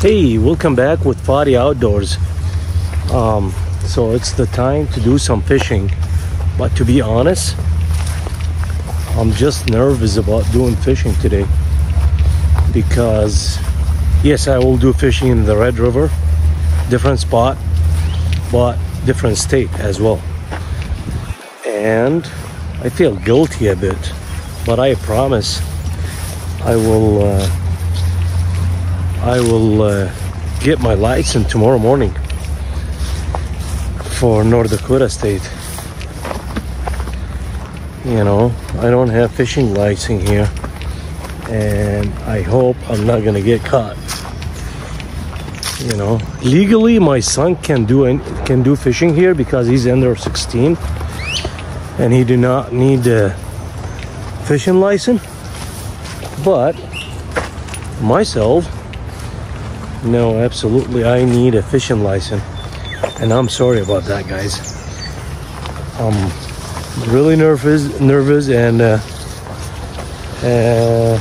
Hey, welcome back with Fadi Outdoors. Um, so it's the time to do some fishing, but to be honest, I'm just nervous about doing fishing today because, yes, I will do fishing in the Red River, different spot, but different state as well. And I feel guilty a bit, but I promise I will. Uh, I will uh, get my license tomorrow morning for North Dakota State. You know, I don't have fishing license here, and I hope I'm not gonna get caught. You know, legally, my son can do an- can do fishing here because he's under 16, and he do not need a fishing license. But myself, no, absolutely. I need a fishing license. And I'm sorry about that, guys. I'm really nervous, nervous, and uh, uh,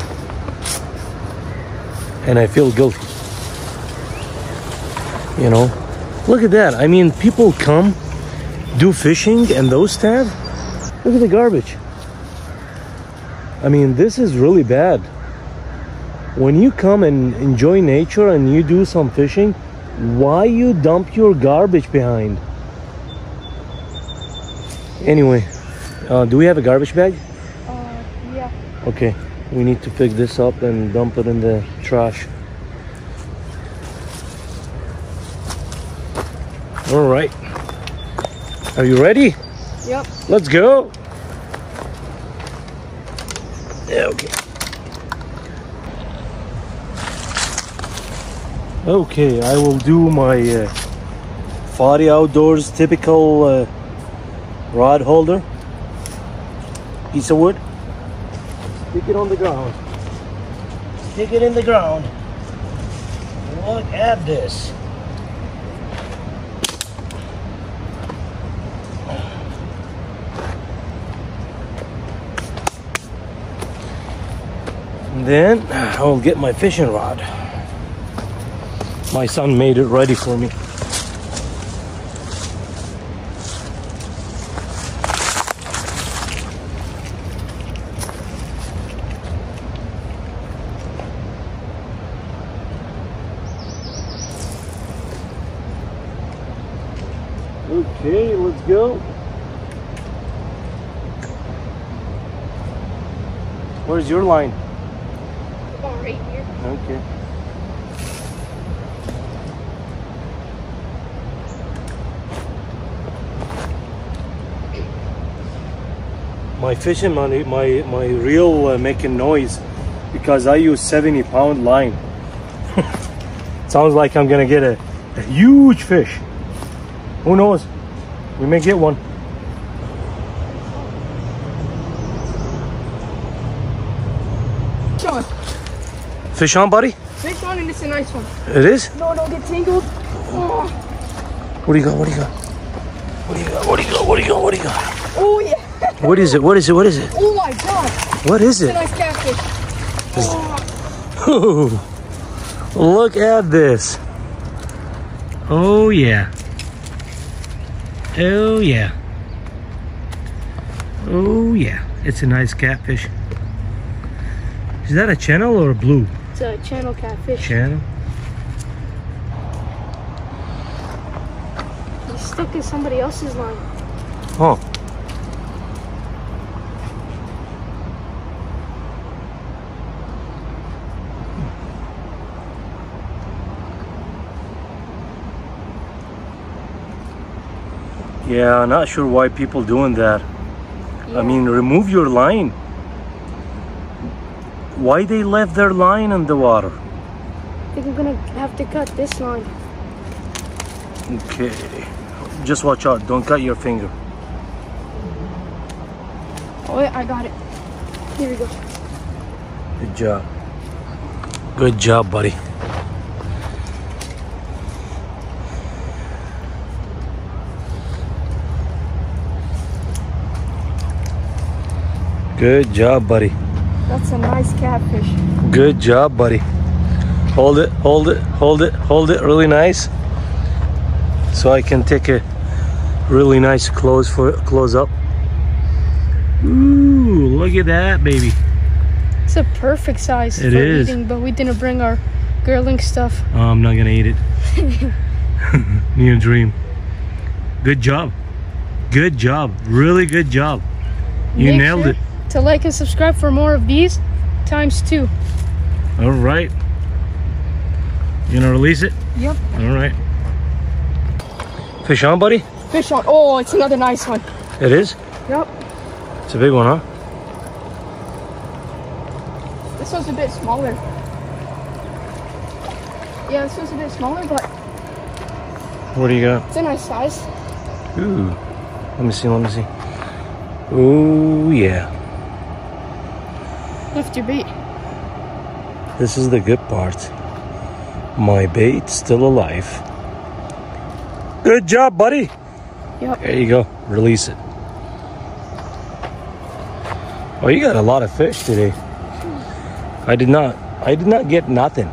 and I feel guilty. You know, look at that. I mean, people come do fishing, and those tab. Look at the garbage. I mean, this is really bad when you come and enjoy nature and you do some fishing, why you dump your garbage behind? Anyway, uh, do we have a garbage bag? Uh, yeah. Okay, we need to pick this up and dump it in the trash. All right. Are you ready? Yep. Let's go. Yeah, okay. Okay, I will do my uh, Outdoors typical uh, rod holder. Piece of wood. Stick it on the ground. Stick it in the ground. Look at this. And then I will get my fishing rod. My son made it ready for me. Okay, let's go. Where's your line? About right here. Okay. My fishing money, my my reel uh, making noise because I use 70 pound line. Sounds like I'm gonna get a, a huge fish. Who knows? We may get one. Fish on, buddy? fish on and it's a nice one. It is? No, don't get tangled. Oh, What do you got? What do you got? What do you got? What do you got? What do you got? What do you got? oh yeah. What is it? What is it? What is it? Oh my god. What is It's a it? nice catfish. Oh, Look at this. Oh yeah. Oh yeah. Oh yeah. It's a nice catfish. Is that a channel or a blue it's a channel catfish. channel? He's stuck in somebody else's line. Oh. Yeah, not sure why people doing that. Yeah. I mean, remove your line. Why they left their line in the water? I think I'm gonna have to cut this line. Okay. Just watch out. Don't cut your finger. Oh yeah, I got it. Here we go. Good job. Good job, buddy. Good job, buddy. That's a nice catfish. Good job, buddy. Hold it, hold it, hold it, hold it really nice. So I can take a really nice close for close up. Ooh, look at that, baby. It's a perfect size It for is. eating, but we didn't bring our grilling stuff. Oh, I'm not gonna eat it. New dream. Good job. Good job. Really good job. You Make nailed sure it. To like and subscribe for more of these times two. All right. You gonna release it? Yep. All right. Fish on, buddy? Fish on. Oh, it's another nice one. It is? Yep. It's a big one, huh? This one's a bit smaller. Yeah, this one's a bit smaller, but What do you got? it's a nice size. Ooh. Let me see, let me see. Ooh, yeah. Lift your bait. This is the good part. My bait's still alive. Good job, buddy. Yep. There you go. Release it. Oh, you got a lot of fish today. I did not. I did not get nothing.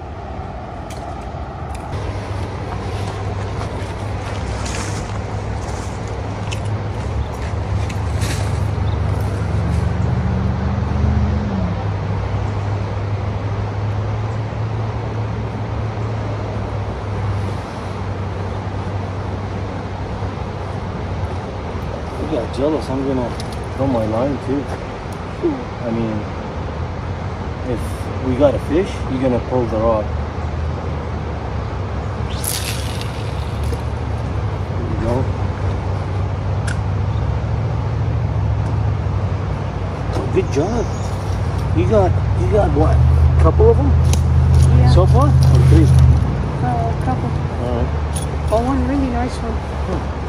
Jealous. I'm gonna throw my line too. I mean, if we got a fish, you're gonna pull the rod. There you go. Oh, good job. You got you got what? A couple of them Yeah. so far? Or three? a couple. All right. Oh, one really nice one.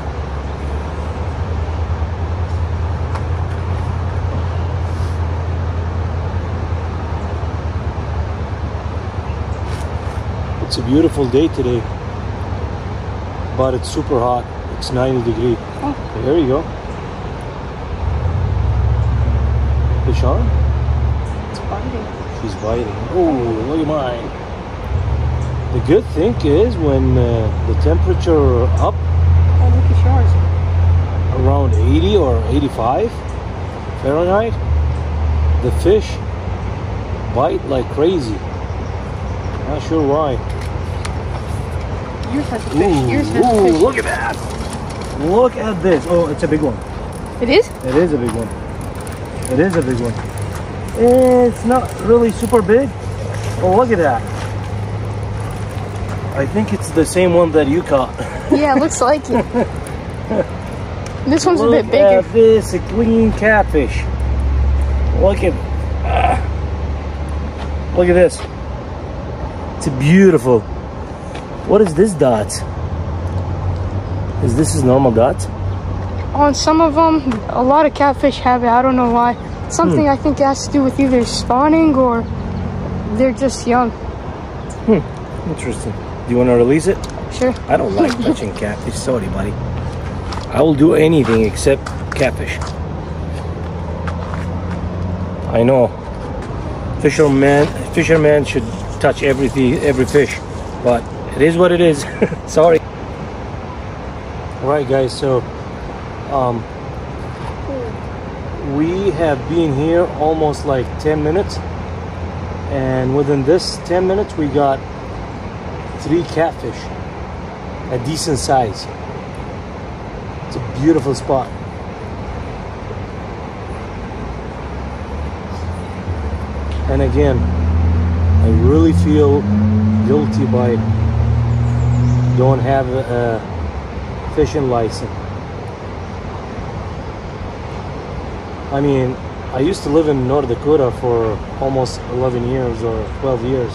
It's a beautiful day today, but it's super hot. It's 90 degree. Oh. There you go. Fish on? It's biting. She's biting. Oh, look at mine. The good thing is when uh, the temperature up Oh, look at around 80 or 85 Fahrenheit, the fish bite like crazy. Not sure why. Yours has a fish. Ooh, Yours has a fish. look at that. Look at this. Oh, it's a big one. It is? It is a big one. It is a big one. It's not really super big. Oh, look at that. I think it's the same one that you caught. Yeah, it looks like it. This one's a bit bigger. at this, a clean catfish. Look at, ah. look at this. It's beautiful. What is this dot? Is this is normal dot? On some of them, a lot of catfish have it. I don't know why. Something Hmm. I think has to do with either spawning or they're just young. Hmm. Interesting. Do you want to release it? Sure. I don't like touching catfish. Sorry, buddy. I will do anything except catfish. I know. Fisherman, fisherman should touch everything, every fish, but it is what it is. Sorry. All right, guys. So, um, we have been here almost like 10 minutes, and within this 10 minutes, we got three catfish a decent size. It's a beautiful spot. And again, I really feel guilty by don't have a fishing license. I mean, I used to live in North Dakota for almost 11 years or 12 years,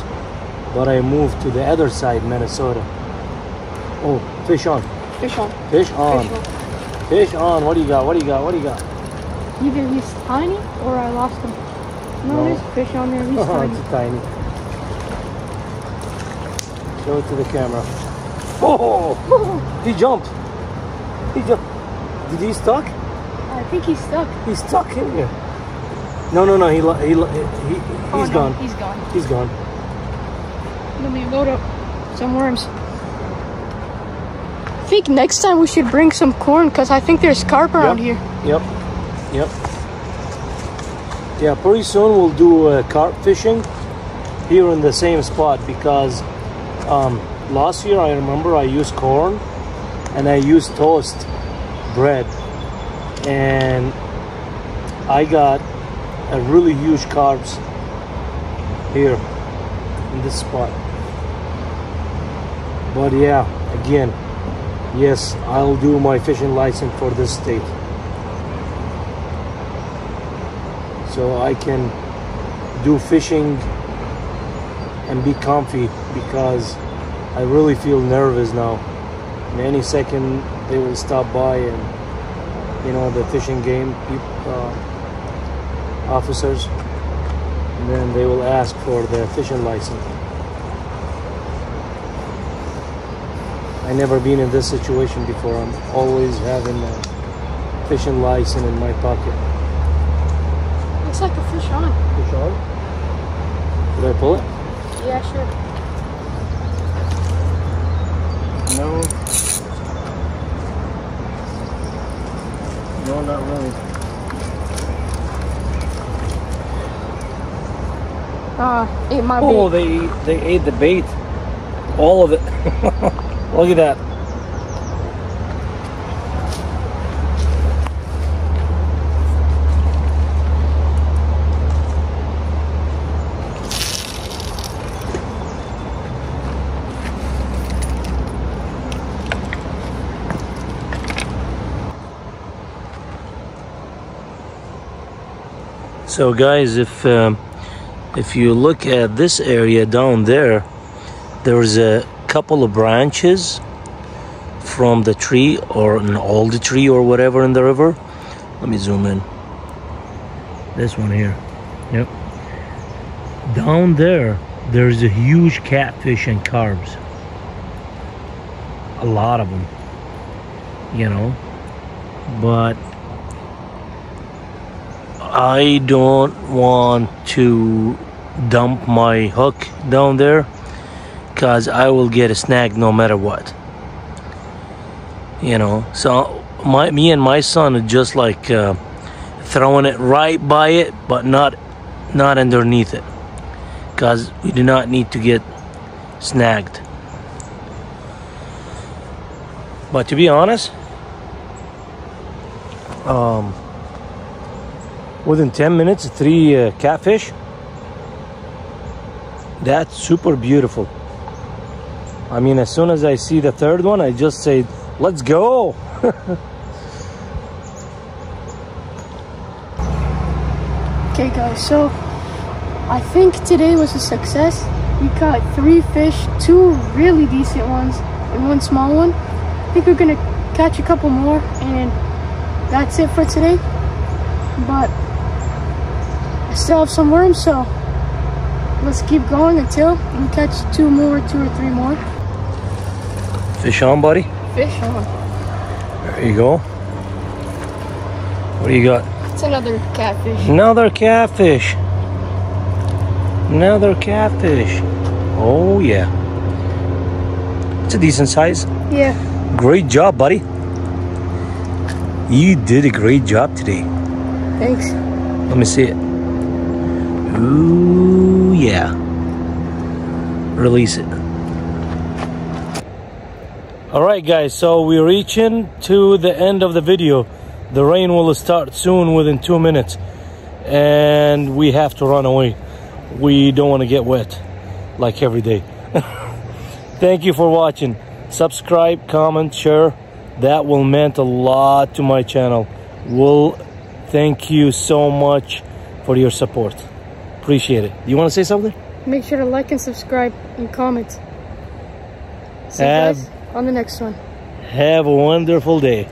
but I moved to the other side, Minnesota. Oh, fish on. Fish on. Fish on. Fish on. Fish on. What do you got? What do you got? What do you got? Either he's tiny or I lost him. No, No. there's fish on there. He's Oh, tiny. it's tiny. Show it to the camera. Oh, he jumped. He jumped. Did he stuck? I think he's stuck. He's stuck in here. No, no, no. He, he, he, he Oh, he's no, gone. He's gone. He's gone. Let me load up some worms. I think next time we should bring some corn because I think there's carp around Yep. here. Yep. Yep. Yeah, pretty soon we'll do uh, carp fishing here in the same spot because um, last year I remember I used corn and I used toast bread and I got a really huge carps here in this spot. But yeah, again, yes, I'll do my fishing license for this state. so I can do fishing and be comfy because I really feel nervous now. And any second they will stop by and you know the fishing game peop- uh, officers, and then they will ask for the fishing license. I never been in this situation before. I'm always having a fishing license in my pocket. Looks like a fish on. Fish on? Did I pull it? Yeah, sure. No. No, not really. Uh, it might Oh, be. they they ate the bait, all of it. Look at that. So, guys, if um, if you look at this area down there, there's a couple of branches from the tree or an old tree or whatever in the river. Let me zoom in. This one here. Yep. Down there, there's a huge catfish and carps. A lot of them. You know. But I don't want to dump my hook down there because I will get a snag no matter what. You know, so my me and my son are just like uh, throwing it right by it, but not not underneath it, because we do not need to get snagged. But to be honest, um, within 10 minutes three uh, catfish that's super beautiful i mean as soon as i see the third one i just say let's go Okay, guys, so I think today was a success. We caught three fish, two really decent ones, and one small one. I think we're gonna catch a couple more, and that's it for today. But I still have some worms, so let's keep going until we catch two more, two or three more. Fish on buddy? Fish on. there you go. What do you got? It's another catfish. another catfish. Another catfish. Oh yeah. It's a decent size. Yeah, great job buddy. You did a great job today. Thanks. Let me see it. Ooh, yeah. Release it. All right, guys. So we're reaching to the end of the video. The rain will start soon, within two minutes, and we have to run away. We don't want to get wet, like every day. Thank you for watching. Subscribe, comment, share. That will mean a lot to my channel. Will thank you so much for your support. Appreciate it. You want to say something? Make sure to like and subscribe and comment. See you guys on the next one. Have a wonderful day.